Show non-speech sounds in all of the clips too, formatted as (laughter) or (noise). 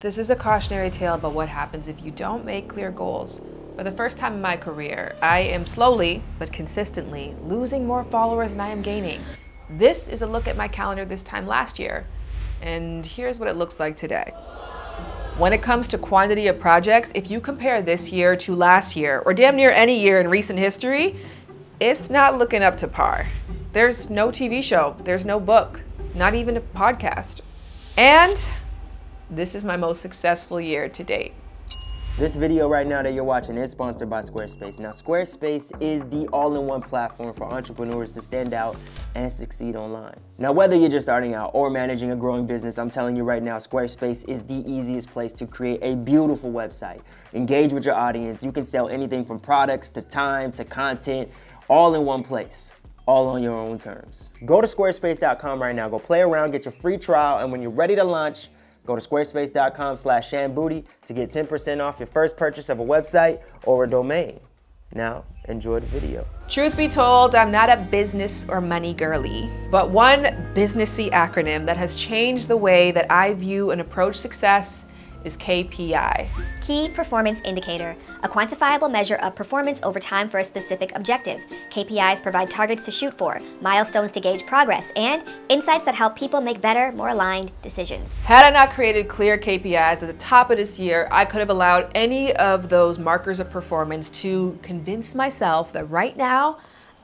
This is a cautionary tale about what happens if you don't make clear goals. For the first time in my career, I am slowly, but consistently, losing more followers than I am gaining. This is a look at my calendar this time last year, and here's what it looks like today. When it comes to quantity of projects, if you compare this year to last year, or damn near any year in recent history, it's not looking up to par. There's no TV show, there's no book, not even a podcast. And this is my most successful year to date. This video right now that you're watching is sponsored by Squarespace. Now, Squarespace is the all-in-one platform for entrepreneurs to stand out and succeed online. Now, whether you're just starting out or managing a growing business, I'm telling you right now, Squarespace is the easiest place to create a beautiful website. Engage with your audience. You can sell anything from products to time to content, all in one place all on your own terms. Go to squarespace.com right now. Go play around, get your free trial, and when you're ready to launch, Go to squarespace.com slash shanboody to get 10% off your first purchase of a website or a domain. Now, enjoy the video. Truth be told, I'm not a business or money girly, but one businessy acronym that has changed the way that I view and approach success is KPI. Key Performance Indicator, a quantifiable measure of performance over time for a specific objective. KPIs provide targets to shoot for, milestones to gauge progress, and insights that help people make better, more aligned decisions. Had I not created clear KPIs at the top of this year, I could have allowed any of those markers of performance to convince myself that right now,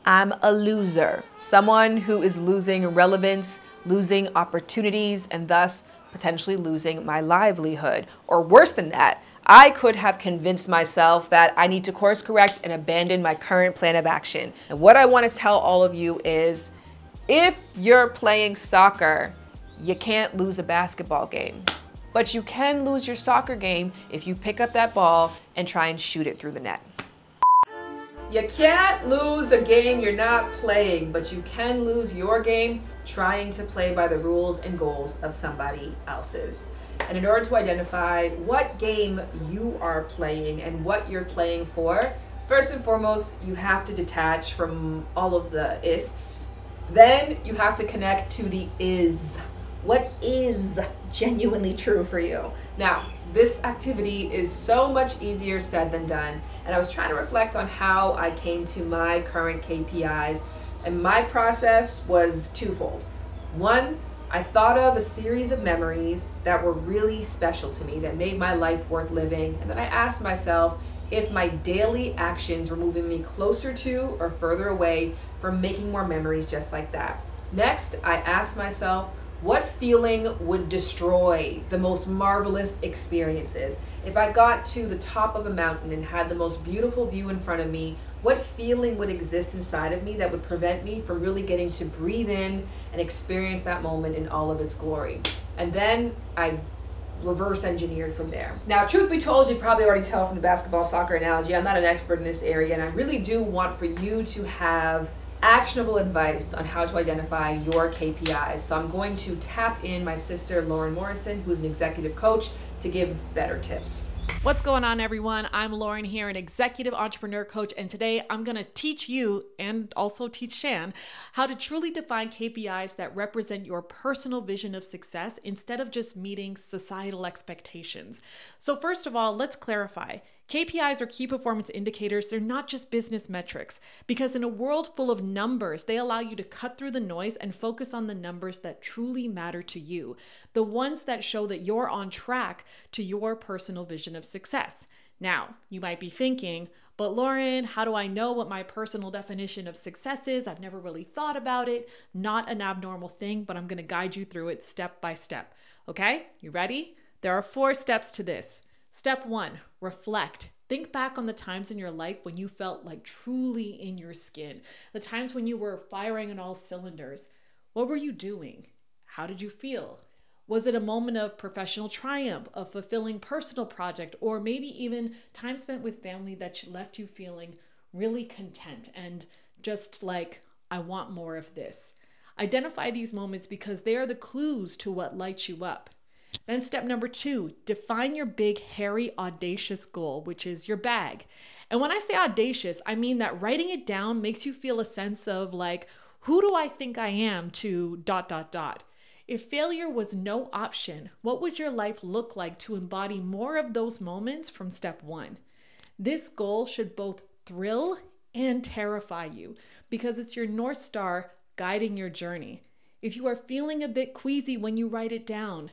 I'm a loser. Someone who is losing relevance, losing opportunities, and thus potentially losing my livelihood. Or worse than that, I could have convinced myself that I need to course correct and abandon my current plan of action. And what I want to tell all of you is if you're playing soccer, you can't lose a basketball game. But you can lose your soccer game if you pick up that ball and try and shoot it through the net. You can't lose a game you're not playing, but you can lose your game trying to play by the rules and goals of somebody else's. And in order to identify what game you are playing and what you're playing for, first and foremost, you have to detach from all of the ists. Then you have to connect to the is. What is genuinely true for you? Now, this activity is so much easier said than done. And I was trying to reflect on how I came to my current KPIs. And my process was twofold. One, I thought of a series of memories that were really special to me, that made my life worth living. And then I asked myself if my daily actions were moving me closer to or further away from making more memories just like that. Next, I asked myself, what feeling would destroy the most marvelous experiences? If I got to the top of a mountain and had the most beautiful view in front of me, what feeling would exist inside of me that would prevent me from really getting to breathe in and experience that moment in all of its glory? And then I reverse engineered from there. Now, truth be told, you probably already tell from the basketball soccer analogy, I'm not an expert in this area, and I really do want for you to have actionable advice on how to identify your KPIs. So I'm going to tap in my sister, Lauren Morrison, who's an executive coach, to give better tips. What's going on, everyone? I'm Lauren here, an executive entrepreneur coach, and today I'm going to teach you and also teach Shan how to truly define KPIs that represent your personal vision of success instead of just meeting societal expectations. So, first of all, let's clarify. KPIs are key performance indicators, they're not just business metrics because in a world full of numbers, they allow you to cut through the noise and focus on the numbers that truly matter to you, the ones that show that you're on track to your personal vision of success. Now, you might be thinking, but Lauren, how do I know what my personal definition of success is? I've never really thought about it. Not an abnormal thing, but I'm going to guide you through it step by step. Okay, you ready? There are four steps to this. Step one, reflect. Think back on the times in your life when you felt like truly in your skin, the times when you were firing on all cylinders. What were you doing? How did you feel? Was it a moment of professional triumph, a fulfilling personal project, or maybe even time spent with family that left you feeling really content and just like, I want more of this? Identify these moments because they are the clues to what lights you up. Then, step number two, define your big, hairy, audacious goal, which is your bag. And when I say audacious, I mean that writing it down makes you feel a sense of like, who do I think I am to dot, dot, dot. If failure was no option, what would your life look like to embody more of those moments from step one? This goal should both thrill and terrify you because it's your North Star guiding your journey. If you are feeling a bit queasy when you write it down,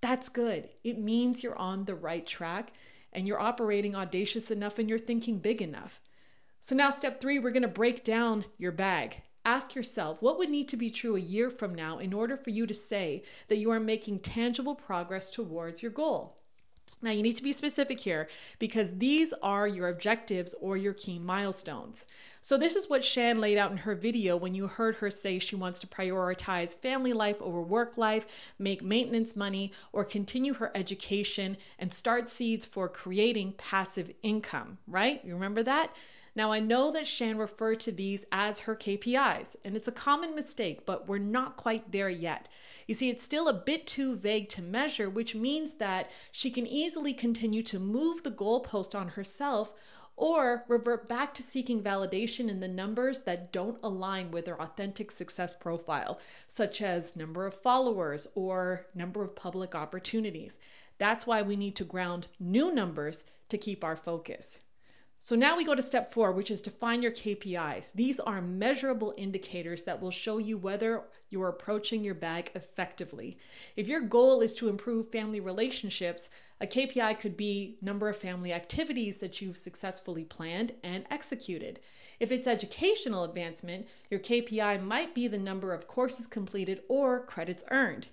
that's good. It means you're on the right track and you're operating audacious enough and you're thinking big enough. So, now, step three, we're gonna break down your bag. Ask yourself what would need to be true a year from now in order for you to say that you are making tangible progress towards your goal. Now, you need to be specific here because these are your objectives or your key milestones. So, this is what Shan laid out in her video when you heard her say she wants to prioritize family life over work life, make maintenance money, or continue her education and start seeds for creating passive income, right? You remember that? Now, I know that Shan referred to these as her KPIs, and it's a common mistake, but we're not quite there yet. You see, it's still a bit too vague to measure, which means that she can easily continue to move the goalpost on herself or revert back to seeking validation in the numbers that don't align with her authentic success profile, such as number of followers or number of public opportunities. That's why we need to ground new numbers to keep our focus. So now we go to step four, which is define your KPIs. These are measurable indicators that will show you whether you're approaching your bag effectively. If your goal is to improve family relationships, a KPI could be number of family activities that you've successfully planned and executed. If it's educational advancement, your KPI might be the number of courses completed or credits earned.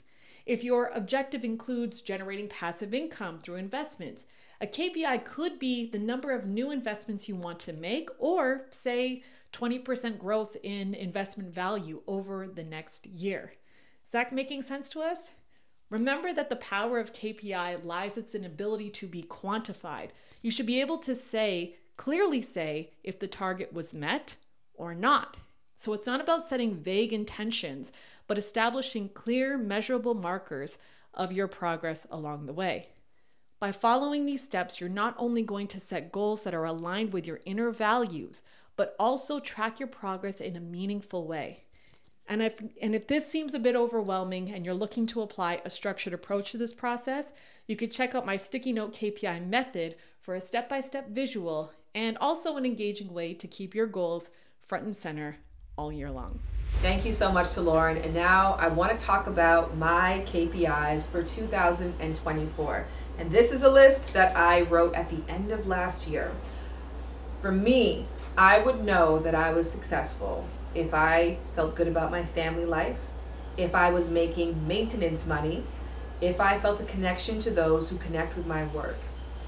If your objective includes generating passive income through investments, a KPI could be the number of new investments you want to make, or say 20% growth in investment value over the next year. Is that making sense to us? Remember that the power of KPI lies its inability to be quantified. You should be able to say, clearly say, if the target was met or not. So it's not about setting vague intentions, but establishing clear, measurable markers of your progress along the way. By following these steps, you're not only going to set goals that are aligned with your inner values, but also track your progress in a meaningful way. And if, and if this seems a bit overwhelming and you're looking to apply a structured approach to this process, you could check out my sticky note KPI method for a step by step visual and also an engaging way to keep your goals front and center all year long. Thank you so much to Lauren. And now I want to talk about my KPIs for 2024. And this is a list that I wrote at the end of last year. For me, I would know that I was successful if I felt good about my family life, if I was making maintenance money, if I felt a connection to those who connect with my work,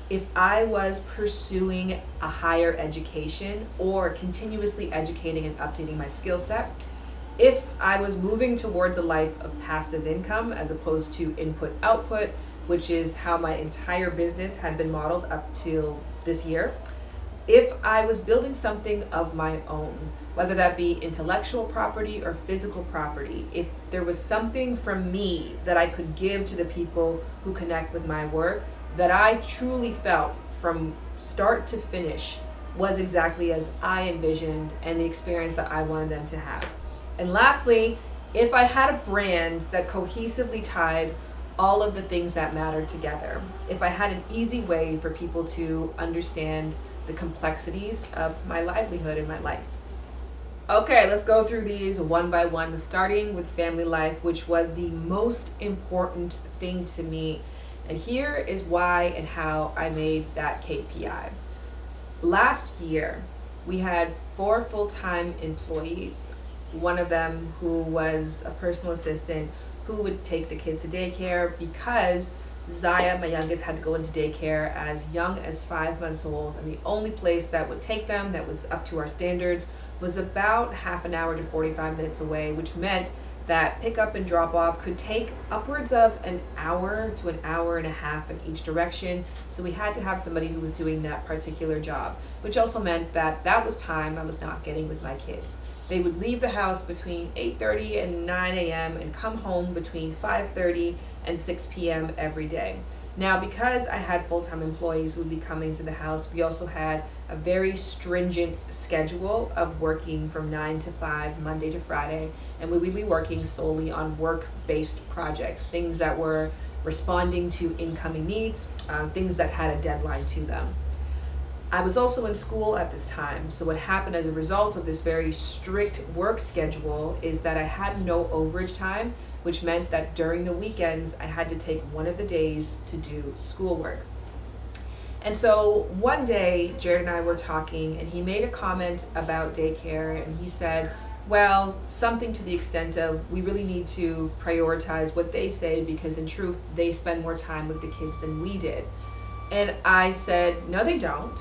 if I was pursuing a higher education or continuously educating and updating my skill set, if I was moving towards a life of passive income as opposed to input output, which is how my entire business had been modeled up till this year, if I was building something of my own, whether that be intellectual property or physical property, if there was something from me that I could give to the people who connect with my work that I truly felt from start to finish was exactly as I envisioned and the experience that I wanted them to have. And lastly, if I had a brand that cohesively tied all of the things that matter together, if I had an easy way for people to understand the complexities of my livelihood and my life. Okay, let's go through these one by one, starting with family life, which was the most important thing to me. And here is why and how I made that KPI. Last year, we had four full time employees, one of them who was a personal assistant who would take the kids to daycare because Zaya, my youngest, had to go into daycare as young as five months old, and the only place that would take them that was up to our standards was about half an hour to 45 minutes away, which meant that pickup and drop off could take upwards of an hour to an hour and a half in each direction. So we had to have somebody who was doing that particular job, which also meant that that was time I was not getting with my kids. They would leave the house between 8:30 and 9 a.m. and come home between 5:30 and 6 p.m. every day. Now, because I had full time employees who would be coming to the house, we also had a very stringent schedule of working from 9 to 5, Monday to Friday. And we would be working solely on work based projects, things that were responding to incoming needs, um, things that had a deadline to them. I was also in school at this time, so what happened as a result of this very strict work schedule is that I had no overage time, which meant that during the weekends I had to take one of the days to do schoolwork. And so one day, Jared and I were talking, and he made a comment about daycare, and he said, well, something to the extent of we really need to prioritize what they say because, in truth, they spend more time with the kids than we did. And I said, no, they don't.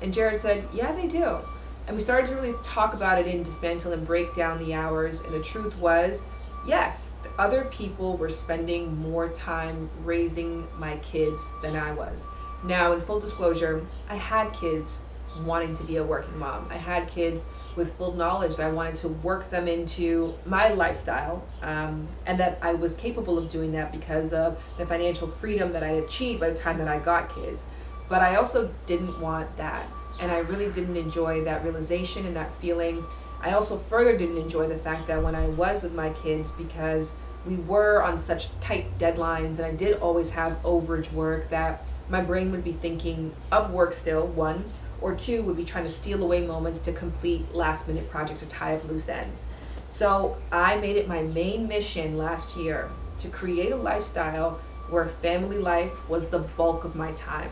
And Jared said, yeah, they do. And we started to really talk about it and dismantle and break down the hours. And the truth was, yes, other people were spending more time raising my kids than I was. Now, in full disclosure, I had kids wanting to be a working mom. I had kids with full knowledge that I wanted to work them into my lifestyle um, and that I was capable of doing that because of the financial freedom that I achieved by the time that I got kids. But I also didn't want that. And I really didn't enjoy that realization and that feeling. I also further didn't enjoy the fact that when I was with my kids, because we were on such tight deadlines and I did always have overage work, that my brain would be thinking of work still, one, or two would be trying to steal away moments to complete last minute projects or tie up loose ends. So I made it my main mission last year to create a lifestyle where family life was the bulk of my time.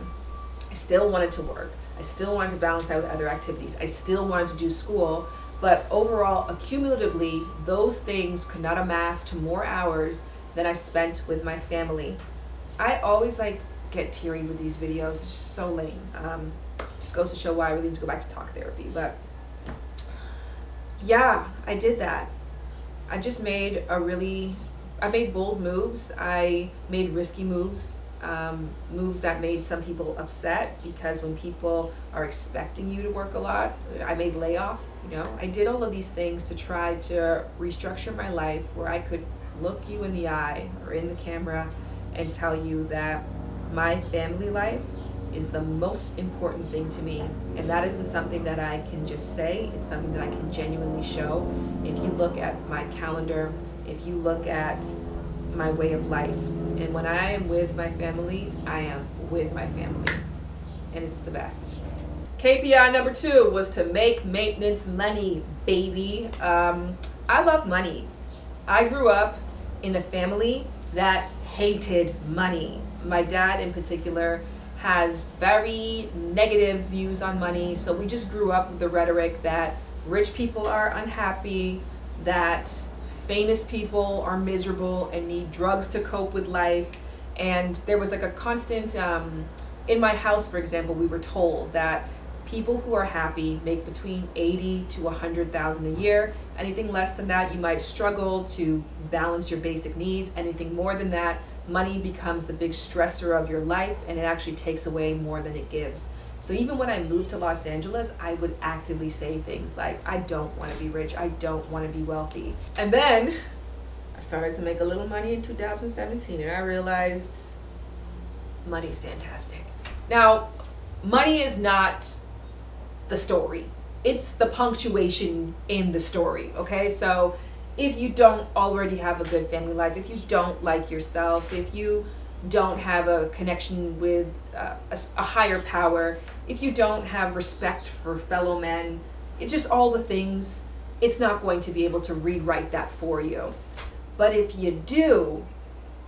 I still wanted to work. I still wanted to balance out with other activities. I still wanted to do school, but overall, accumulatively, those things could not amass to more hours than I spent with my family. I always like get teary with these videos. It's just so lame. Um, just goes to show why I really need to go back to talk therapy. But yeah, I did that. I just made a really, I made bold moves. I made risky moves um, moves that made some people upset because when people are expecting you to work a lot, I made layoffs, you know. I did all of these things to try to restructure my life where I could look you in the eye or in the camera and tell you that my family life is the most important thing to me. And that isn't something that I can just say, it's something that I can genuinely show. If you look at my calendar, if you look at my way of life. And when I am with my family, I am with my family. And it's the best. KPI number two was to make maintenance money, baby. Um, I love money. I grew up in a family that hated money. My dad, in particular, has very negative views on money. So we just grew up with the rhetoric that rich people are unhappy, that famous people are miserable and need drugs to cope with life. And there was like a constant, um, in my house, for example, we were told that people who are happy make between 80 to 100,000 a year. Anything less than that, you might struggle to balance your basic needs. Anything more than that, money becomes the big stressor of your life and it actually takes away more than it gives. So even when I moved to Los Angeles, I would actively say things like, I don't want to be rich, I don't want to be wealthy. And then I started to make a little money in 2017 and I realized money's fantastic. Now, money is not the story. It's the punctuation in the story, okay? So if you don't already have a good family life, if you don't like yourself, if you don't have a connection with uh, a, a, higher power, if you don't have respect for fellow men, it's just all the things, it's not going to be able to rewrite that for you. But if you do,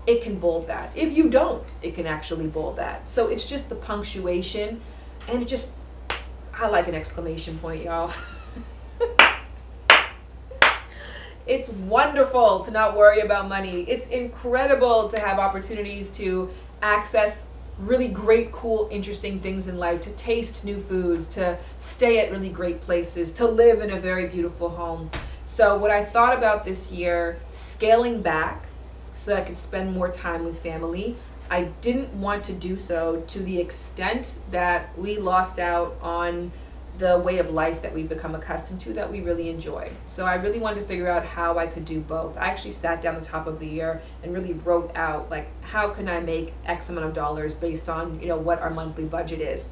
it can bold that. If you don't, it can actually bold that. So it's just the punctuation, and it just, I like an exclamation point, y'all. (laughs) It's wonderful to not worry about money. It's incredible to have opportunities to access really great, cool, interesting things in life, to taste new foods, to stay at really great places, to live in a very beautiful home. So, what I thought about this year, scaling back so that I could spend more time with family, I didn't want to do so to the extent that we lost out on the way of life that we've become accustomed to that we really enjoy. So I really wanted to figure out how I could do both. I actually sat down the top of the year and really wrote out like how can I make X amount of dollars based on, you know, what our monthly budget is.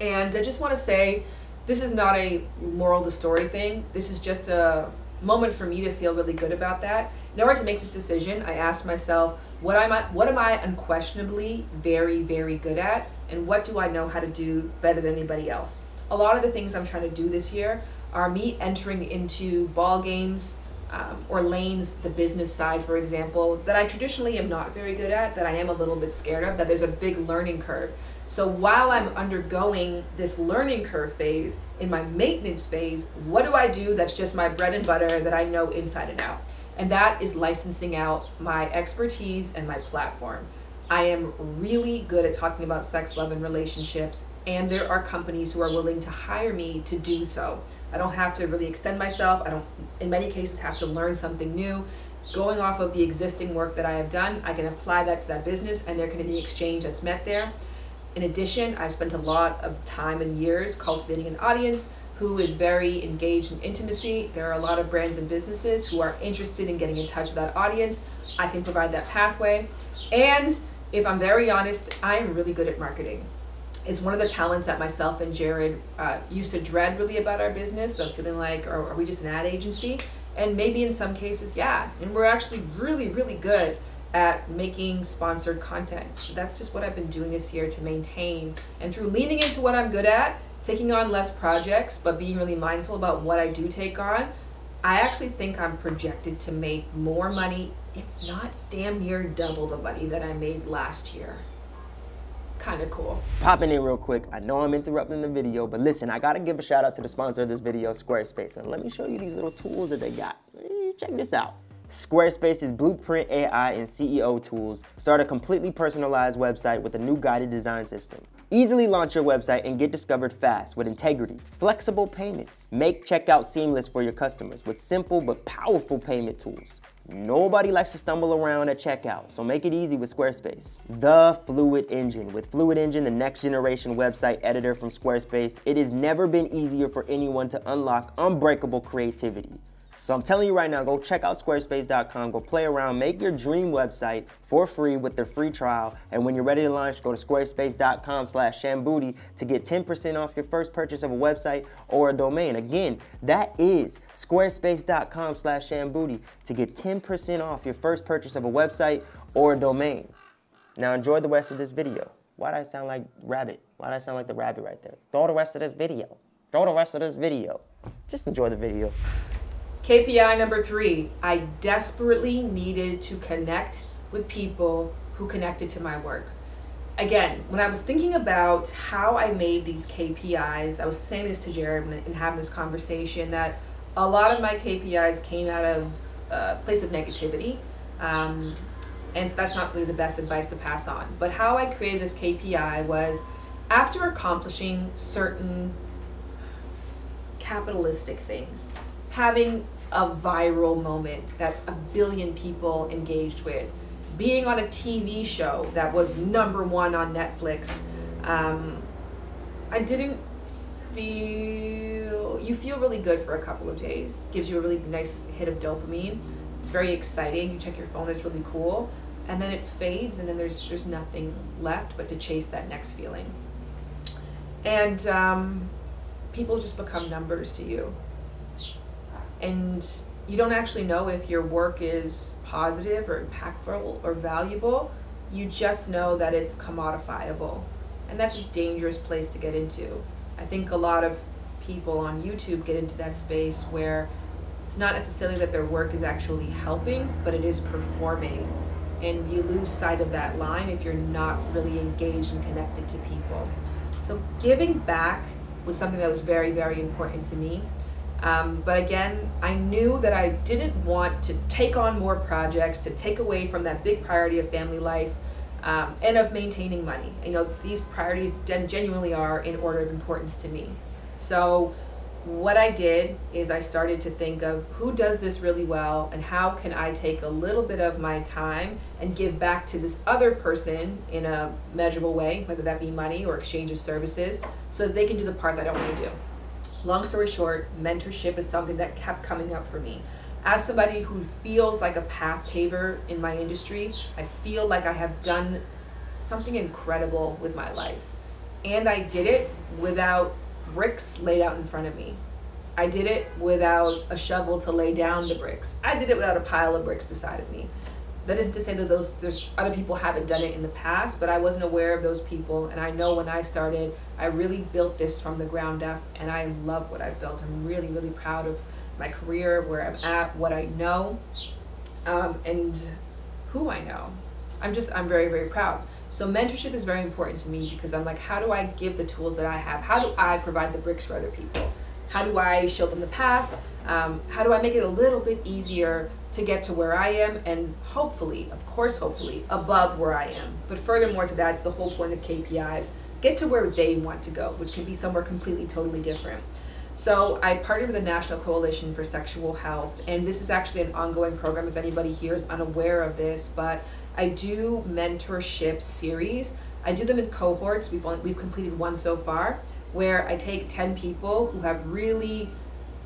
And I just want to say this is not a moral the story thing. This is just a moment for me to feel really good about that. In order to make this decision, I asked myself, what am I what am I unquestionably very very good at and what do I know how to do better than anybody else? A lot of the things I'm trying to do this year are me entering into ball games um, or lanes, the business side, for example, that I traditionally am not very good at, that I am a little bit scared of, that there's a big learning curve. So while I'm undergoing this learning curve phase, in my maintenance phase, what do I do that's just my bread and butter that I know inside and out? And that is licensing out my expertise and my platform. I am really good at talking about sex, love, and relationships and there are companies who are willing to hire me to do so. I don't have to really extend myself. I don't, in many cases, have to learn something new. Going off of the existing work that I have done, I can apply that to that business and there can be exchange that's met there. In addition, I've spent a lot of time and years cultivating an audience who is very engaged in intimacy. There are a lot of brands and businesses who are interested in getting in touch with that audience. I can provide that pathway. And if I'm very honest, I am really good at marketing it's one of the talents that myself and Jared uh, used to dread really about our business of feeling like, are, are we just an ad agency? And maybe in some cases, yeah. And we're actually really, really good at making sponsored content. So that's just what I've been doing this year to maintain. And through leaning into what I'm good at, taking on less projects, but being really mindful about what I do take on, I actually think I'm projected to make more money, if not damn near double the money that I made last year kind of cool. Popping in real quick, I know I'm interrupting the video, but listen, I gotta give a shout out to the sponsor of this video, Squarespace, and let me show you these little tools that they got. Eh, check this out. Squarespace's Blueprint AI and SEO tools start a completely personalized website with a new guided design system. Easily launch your website and get discovered fast with integrity, flexible payments. Make checkout seamless for your customers with simple but powerful payment tools. Nobody likes to stumble around at checkout, so make it easy with Squarespace. The Fluid Engine. With Fluid Engine, the next generation website editor from Squarespace, it has never been easier for anyone to unlock unbreakable creativity. So I'm telling you right now, go check out squarespace.com, go play around, make your dream website for free with their free trial. And when you're ready to launch, go to squarespace.com slash shanboody to get 10% off your first purchase of a website or a domain. Again, that is squarespace.com slash shanboody to get 10% off your first purchase of a website or a domain. Now enjoy the rest of this video. Why do I sound like rabbit? Why do I sound like the rabbit right there? Throw the rest of this video. Throw the rest of this video. Just enjoy the video. KPI number three, I desperately needed to connect with people who connected to my work. Again, when I was thinking about how I made these KPIs, I was saying this to Jared and having this conversation that a lot of my KPIs came out of a place of negativity. Um, and so that's not really the best advice to pass on. But how I created this KPI was after accomplishing certain capitalistic things, having a viral moment that a billion people engaged with, being on a TV show that was number one on Netflix. Um, I didn't feel, you feel really good for a couple of days, gives you a really nice hit of dopamine. It's very exciting. You check your phone, it's really cool. And then it fades, and then there's there's nothing left but to chase that next feeling. And um, people just become numbers to you and you don't actually know if your work is positive or impactful or valuable. You just know that it's commodifiable. And that's a dangerous place to get into. I think a lot of people on YouTube get into that space where it's not necessarily that their work is actually helping, but it is performing. And you lose sight of that line if you're not really engaged and connected to people. So giving back was something that was very, very important to me. Um, but again, I knew that I didn't want to take on more projects, to take away from that big priority of family life um, and of maintaining money. You know, these priorities genuinely are in order of importance to me. So what I did is I started to think of who does this really well and how can I take a little bit of my time and give back to this other person in a measurable way, whether that be money or exchange of services, so that they can do the part that I don't want to do. Long story short, mentorship is something that kept coming up for me. As somebody who feels like a path paver in my industry, I feel like I have done something incredible with my life. And I did it without bricks laid out in front of me. I did it without a shovel to lay down the bricks. I did it without a pile of bricks beside of me. That isn't to say that those there's other people haven't done it in the past, but I wasn't aware of those people. And I know when I started, I really built this from the ground up, and I love what I've built. I'm really, really proud of my career, where I'm at, what I know, um, and who I know. I'm just I'm very, very proud. So mentorship is very important to me because I'm like, how do I give the tools that I have? How do I provide the bricks for other people? How do I show them the path? Um, how do I make it a little bit easier to get to where I am and hopefully, of course, hopefully, above where I am. But furthermore to that, the whole point of KPIs, get to where they want to go, which can be somewhere completely, totally different. So I partnered with the National Coalition for Sexual Health, and this is actually an ongoing program if anybody here is unaware of this, but I do mentorship series. I do them in cohorts. We've only, we've completed one so far, where I take 10 people who have really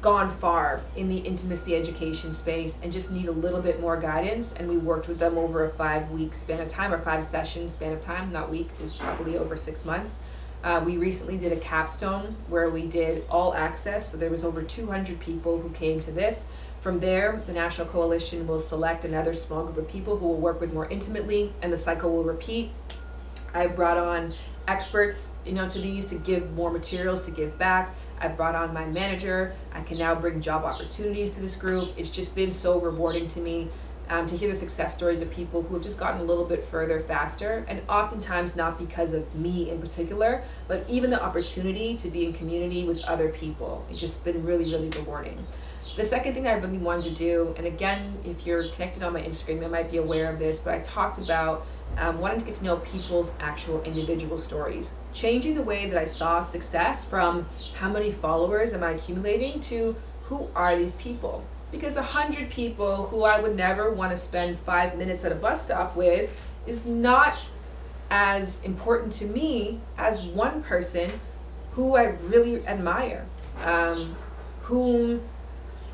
gone far in the intimacy education space and just need a little bit more guidance and we worked with them over a five week span of time or five session span of time not week is probably over six months uh, we recently did a capstone where we did all access so there was over 200 people who came to this from there, the National Coalition will select another small group of people who will work with more intimately, and the cycle will repeat. I've brought on experts, you know, to these to give more materials to give back. I've brought on my manager. I can now bring job opportunities to this group. It's just been so rewarding to me um, to hear the success stories of people who have just gotten a little bit further faster, and oftentimes not because of me in particular, but even the opportunity to be in community with other people. It's just been really, really rewarding. The second thing I really wanted to do, and again, if you're connected on my Instagram, you might be aware of this, but I talked about um, wanting to get to know people's actual individual stories. Changing the way that I saw success from how many followers am I accumulating to who are these people? Because a hundred people who I would never want to spend five minutes at a bus stop with is not as important to me as one person who I really admire, um, whom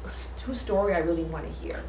whose story I really want to hear.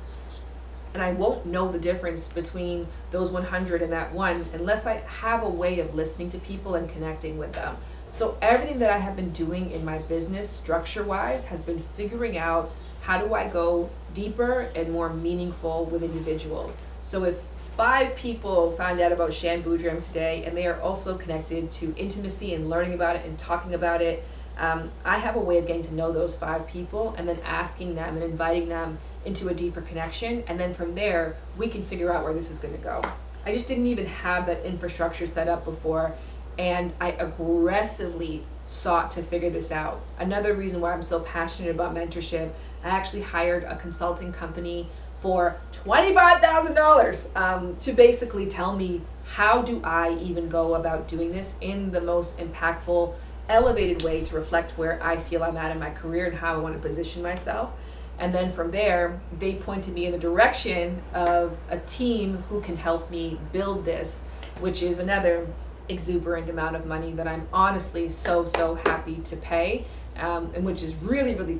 And I won't know the difference between those 100 and that one unless I have a way of listening to people and connecting with them. So everything that I have been doing in my business structure wise has been figuring out how do I go deeper and more meaningful with individuals. So if five people found out about Shan Boodram today and they are also connected to intimacy and learning about it and talking about it um, I have a way of getting to know those five people and then asking them and inviting them into a deeper connection. And then from there, we can figure out where this is going to go. I just didn't even have that infrastructure set up before. And I aggressively sought to figure this out. Another reason why I'm so passionate about mentorship, I actually hired a consulting company for $25,000 um, to basically tell me how do I even go about doing this in the most impactful elevated way to reflect where I feel I'm at in my career and how I want to position myself. And then from there, they pointed me in the direction of a team who can help me build this, which is another exuberant amount of money that I'm honestly so, so happy to pay, um, and which is really, really,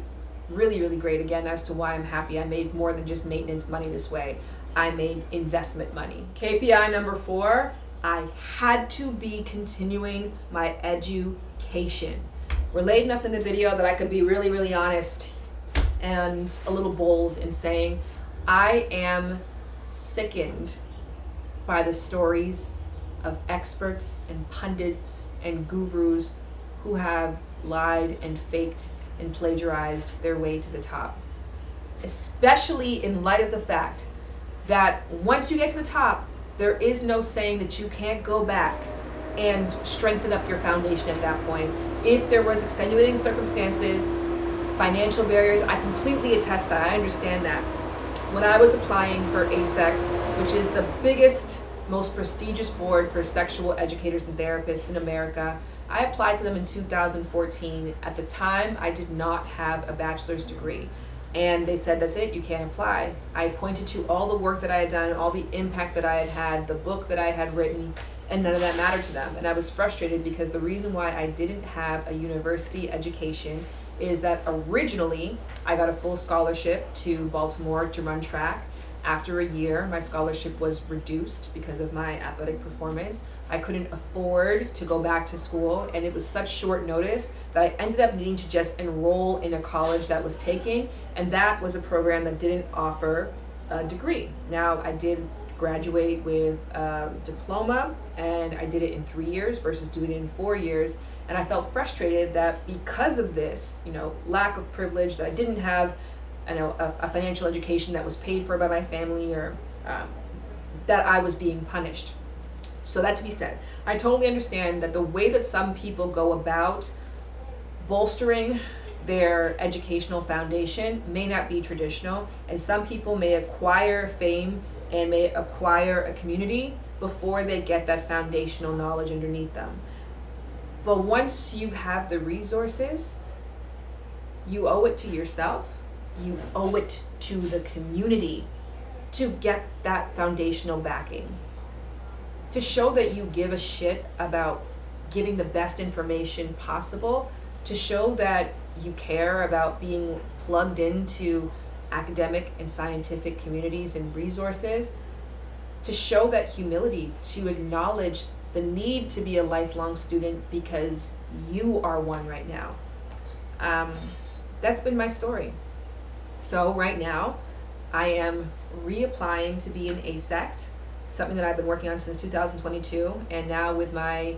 really, really great again as to why I'm happy. I made more than just maintenance money this way. I made investment money. KPI number four, I had to be continuing my education. We're late enough in the video that I could be really, really honest and a little bold in saying I am sickened by the stories of experts and pundits and gurus who have lied and faked and plagiarized their way to the top. Especially in light of the fact that once you get to the top, there is no saying that you can't go back and strengthen up your foundation at that point. If there was extenuating circumstances, financial barriers, I completely attest that. I understand that. When I was applying for AASECT, which is the biggest most prestigious board for sexual educators and therapists in America. I applied to them in 2014. At the time, I did not have a bachelor's degree. And they said, that's it, you can't apply. I pointed to all the work that I had done, all the impact that I had had, the book that I had written, and none of that mattered to them. And I was frustrated because the reason why I didn't have a university education is that originally I got a full scholarship to Baltimore to run track. After a year, my scholarship was reduced because of my athletic performance. I couldn't afford to go back to school, and it was such short notice that I ended up needing to just enroll in a college that was taking, and that was a program that didn't offer a degree. Now, I did graduate with a diploma, and I did it in three years versus doing it in four years. And I felt frustrated that because of this, you know, lack of privilege, that I didn't have you know, a, a financial education that was paid for by my family or um, that I was being punished. So that to be said, I totally understand that the way that some people go about bolstering their educational foundation may not be traditional, and some people may acquire fame and may acquire a community before they get that foundational knowledge underneath them. But once you have the resources, you owe it to yourself, you owe it to the community to get that foundational backing. To show that you give a shit about giving the best information possible, to show that you care about being plugged into academic and scientific communities and resources, to show that humility, to acknowledge the need to be a lifelong student because you are one right now. Um, that's been my story. So right now, I am reapplying to be an AASECT, something that I've been working on since 2022, and now with my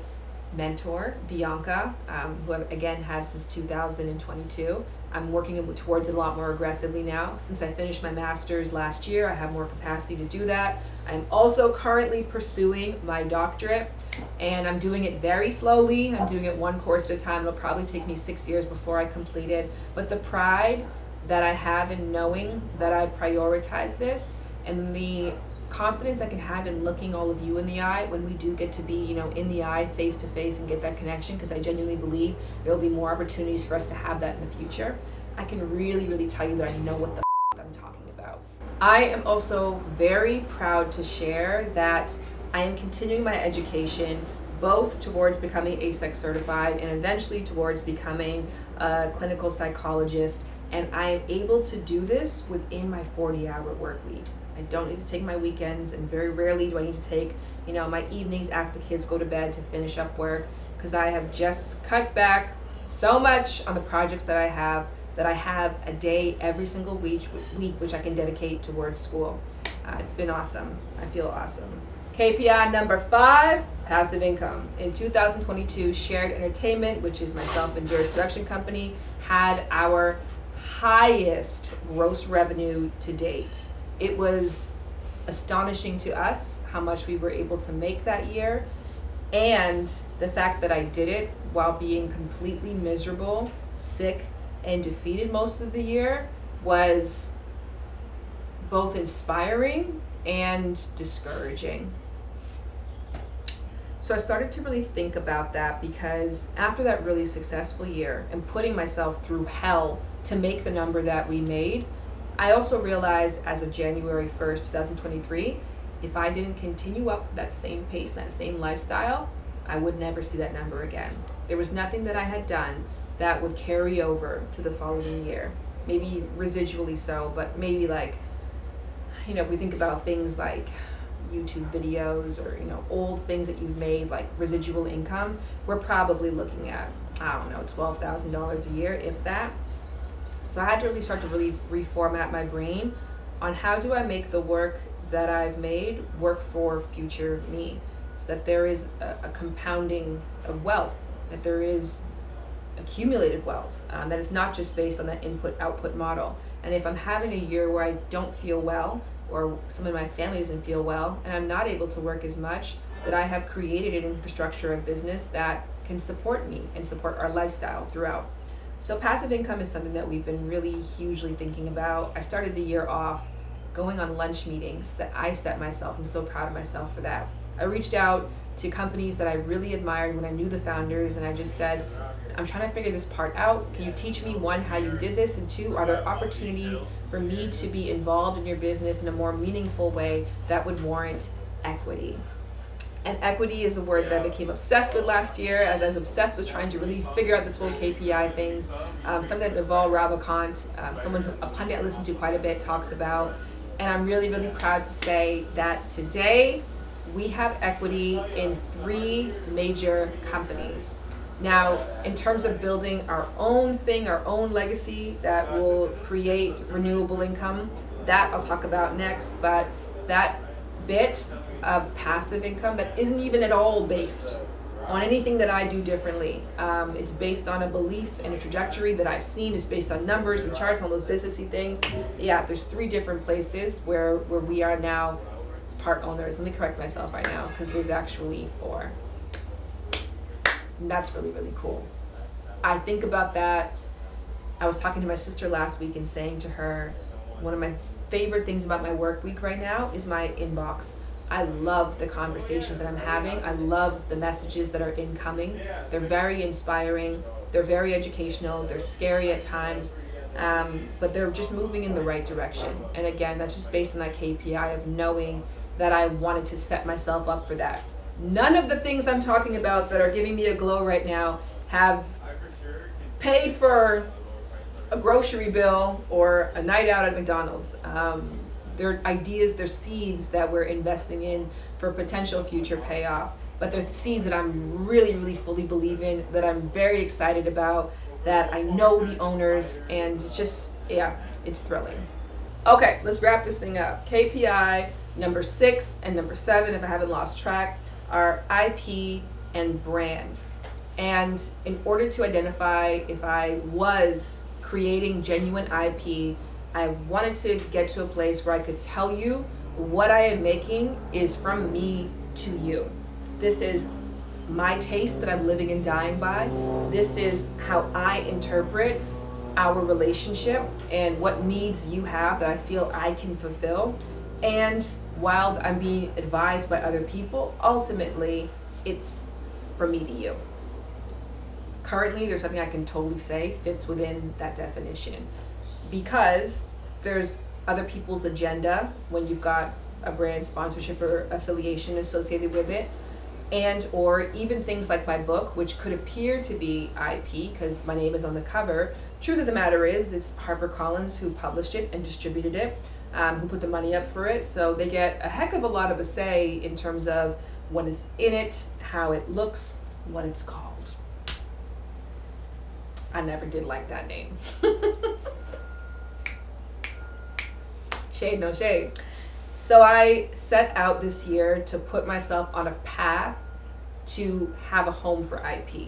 mentor, Bianca, um, who I've again had since 2022. I'm working towards it a lot more aggressively now. Since I finished my master's last year, I have more capacity to do that. I'm also currently pursuing my doctorate, and I'm doing it very slowly. I'm doing it one course at a time. It'll probably take me six years before I complete it. But the pride that I have in knowing that I prioritize this and the confidence I can have in looking all of you in the eye when we do get to be, you know, in the eye, face to face, and get that connection, because I genuinely believe there will be more opportunities for us to have that in the future. I can really, really tell you that I know what the (laughs) I'm talking about. I am also very proud to share that I am continuing my education both towards becoming AASECT certified and eventually towards becoming a clinical psychologist. And I am able to do this within my 40 hour work week. I don't need to take my weekends, and very rarely do I need to take, you know, my evenings after the kids go to bed to finish up work because I have just cut back so much on the projects that I have that I have a day every single week, week which I can dedicate towards school. Uh, it's been awesome. I feel awesome. KPI number five, passive income. In 2022, Shared Entertainment, which is myself and George production company, had our highest gross revenue to date it was astonishing to us how much we were able to make that year and the fact that I did it while being completely miserable, sick, and defeated most of the year was both inspiring and discouraging. So I started to really think about that because after that really successful year and putting myself through hell to make the number that we made, I also realized as of January 1st, 2023, if I didn't continue up that same pace, that same lifestyle, I would never see that number again. There was nothing that I had done that would carry over to the following year. Maybe residually so, but maybe like, you know, if we think about things like YouTube videos or, you know, old things that you've made, like residual income, we're probably looking at, I don't know, $12,000 a year, if that. So I had to really start to really reformat my brain on how do I make the work that I've made work for future me so that there is a, a compounding of wealth, that there is accumulated wealth, um, that is not just based on that input output model. And if I'm having a year where I don't feel well, or some of my family doesn't feel well, and I'm not able to work as much, that I have created an infrastructure of business that can support me and support our lifestyle throughout. So passive income is something that we've been really hugely thinking about. I started the year off going on lunch meetings that I set myself. I'm so proud of myself for that. I reached out to companies that I really admired when I knew the founders, and I just said, I'm trying to figure this part out. Can you teach me one, how you did this? And two, are there opportunities for me to be involved in your business in a more meaningful way that would warrant equity? And equity is a word that I became obsessed with last year as I was obsessed with trying to really figure out this whole KPI things. Um, something that Naval Ravikant, um, someone who, a pundit I listen to quite a bit, talks about. And I'm really, really proud to say that today we have equity in three major companies. Now, in terms of building our own thing, our own legacy that will create renewable income, that I'll talk about next. But that bit of passive income that isn't even at all based on anything that I do differently. Um, it's based on a belief and a trajectory that I've seen. It's based on numbers and charts, and all those businessy things. Yeah, there's three different places where where we are now part owners. Let me correct myself right now because there's actually four. And that's really really cool. I think about that. I was talking to my sister last week and saying to her, one of my favorite things about my work week right now is my inbox I love the conversations that I'm having. I love the messages that are incoming. They're very inspiring. They're very educational. They're scary at times, um, but they're just moving in the right direction. And again, that's just based on that KPI of knowing that I wanted to set myself up for that. None of the things I'm talking about that are giving me a glow right now have paid for a grocery bill or a night out at McDonald's. Um, they're ideas, they're seeds that we're investing in for potential future payoff. But they're seeds that I'm really, really fully believe in, that I'm very excited about, that I know the owners, and it's just, yeah, it's thrilling. Okay, let's wrap this thing up. KPI number six and number seven, if I haven't lost track, are IP and brand. And in order to identify if I was creating genuine IP I wanted to get to a place where I could tell you what I am making is from me to you. This is my taste that I'm living and dying by. This is how I interpret our relationship and what needs you have that I feel I can fulfill. And while I'm being advised by other people, ultimately it's from me to you. Currently, there's something I can totally say fits within that definition because there's other people's agenda when you've got a brand sponsorship or affiliation associated with it and or even things like my book which could appear to be ip because my name is on the cover. Truth of the matter is it's harpercollins who published it and distributed it um, who put the money up for it. So they get a heck of a lot of a say in terms of what is in it how it looks what it's called. I never did like that name (laughs) shade, no shade. So I set out this year to put myself on a path to have a home for IP.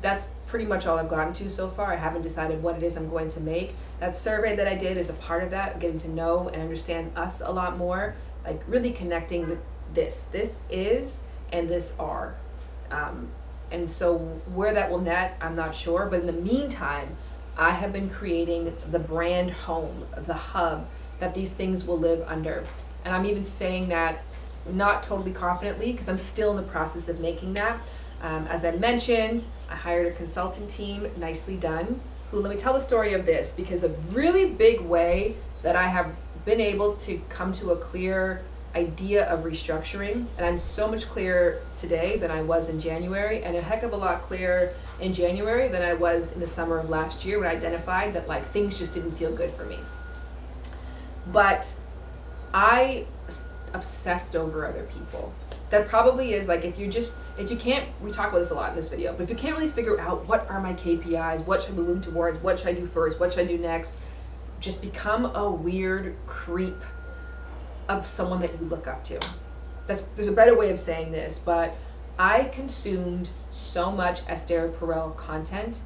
That's pretty much all I've gotten to so far. I haven't decided what it is I'm going to make. That survey that I did is a part of that, getting to know and understand us a lot more, like really connecting with this. This is and this are. Um, and so where that will net, I'm not sure. But in the meantime, I have been creating the brand home, the hub, that these things will live under. And I'm even saying that not totally confidently because I'm still in the process of making that. Um, as I mentioned, I hired a consulting team, nicely done, who let me tell the story of this because a really big way that I have been able to come to a clear idea of restructuring, and I'm so much clearer today than I was in January, and a heck of a lot clearer in January than I was in the summer of last year when I identified that like things just didn't feel good for me. But I obsessed over other people. That probably is like if you just if you can't we talk about this a lot in this video, but if you can't really figure out what are my KPIs, what should I be moving towards, what should I do first, what should I do next, just become a weird creep of someone that you look up to. That's there's a better way of saying this, but I consumed so much Esther Perel content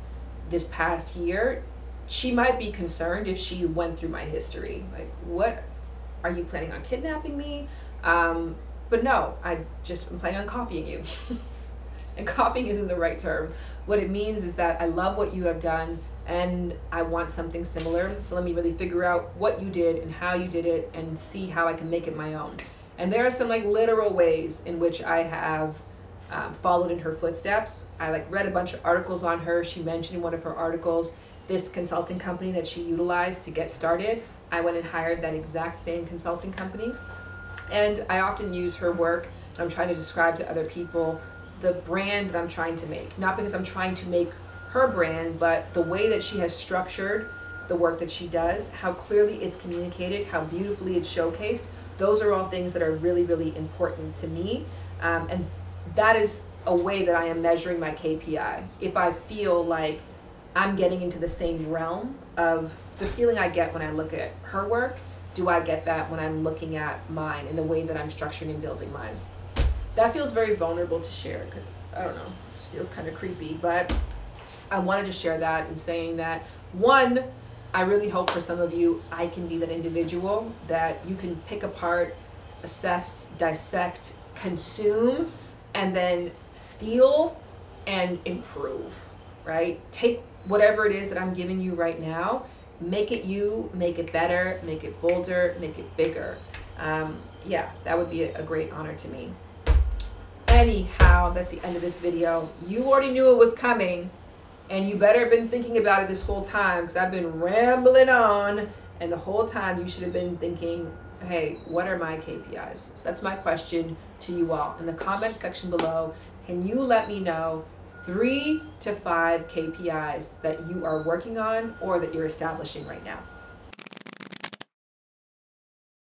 this past year she might be concerned if she went through my history. Like, what are you planning on kidnapping me? Um, but no, I just am planning on copying you. (laughs) and copying isn't the right term. What it means is that I love what you have done and I want something similar. So let me really figure out what you did and how you did it and see how I can make it my own. And there are some like literal ways in which I have um, followed in her footsteps. I like read a bunch of articles on her. She mentioned in one of her articles this consulting company that she utilized to get started. I went and hired that exact same consulting company. And I often use her work. I'm trying to describe to other people the brand that I'm trying to make. Not because I'm trying to make her brand, but the way that she has structured the work that she does, how clearly it's communicated, how beautifully it's showcased. Those are all things that are really, really important to me. Um, and that is a way that I am measuring my KPI. If I feel like I'm getting into the same realm of the feeling I get when I look at her work, do I get that when I'm looking at mine and the way that I'm structuring and building mine? That feels very vulnerable to share because I don't know, it feels kind of creepy, but I wanted to share that and saying that one, I really hope for some of you, I can be that individual that you can pick apart, assess, dissect, consume, and then steal and improve, right? Take whatever it is that I'm giving you right now, make it you, make it better, make it bolder, make it bigger. Um, yeah, that would be a, great honor to me. Anyhow, that's the end of this video. You already knew it was coming and you better have been thinking about it this whole time because I've been rambling on and the whole time you should have been thinking, hey, what are my KPIs? So that's my question to you all. In the comment section below, can you let me know three to five KPIs that you are working on or that you're establishing right now?